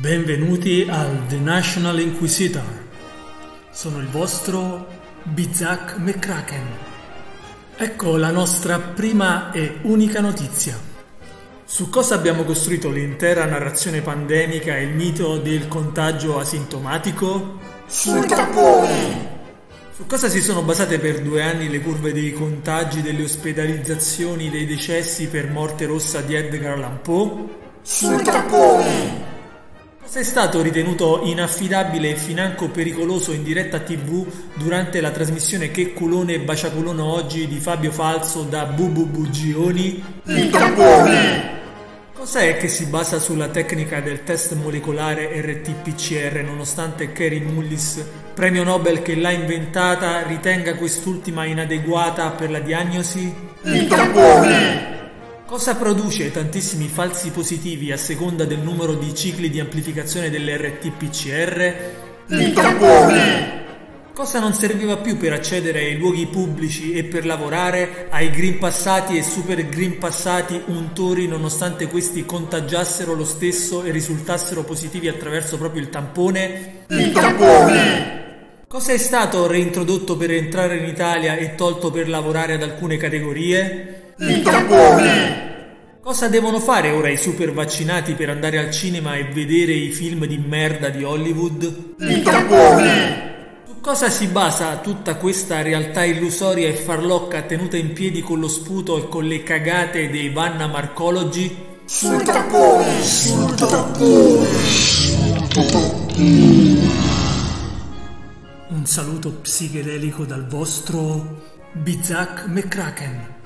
Benvenuti al The National Inquisitor. Sono il vostro Bizak McCracken. Ecco la nostra prima e unica notizia. Su cosa abbiamo costruito l'intera narrazione pandemica e il mito del contagio asintomatico? Sul tampone! Su cosa si sono basate per due anni le curve dei contagi, delle ospedalizzazioni, dei decessi per morte rossa di Edgar Allan Poe? Sul tampone! È stato ritenuto inaffidabile e financo pericoloso in diretta tv durante la trasmissione Che culone e baciaculono oggi di Fabio Falso da Bubu Bugioni? Il tampone! Cos'è che si basa sulla tecnica del test molecolare RT-PCR nonostante Kerry Mullis, premio Nobel che l'ha inventata, ritenga quest'ultima inadeguata per la diagnosi? Il tampone! Cosa produce tantissimi falsi positivi a seconda del numero di cicli di amplificazione dell'RT-PCR? Il tampone! Cosa non serviva più per accedere ai luoghi pubblici e per lavorare ai green passati e super green passati untori nonostante questi contagiassero lo stesso e risultassero positivi attraverso proprio il tampone? Il tampone! Cosa è stato reintrodotto per entrare in Italia e tolto per lavorare ad alcune categorie? Il tampone! Cosa devono fare ora i super vaccinati per andare al cinema e vedere i film di merda di Hollywood? Il tampone! Su cosa si basa tutta questa realtà illusoria e farlocca tenuta in piedi con lo sputo e con le cagate dei Vanna? Sul tampone! Sul tampone! Sul tampone! Un saluto psichedelico dal vostro Bizak McCracken.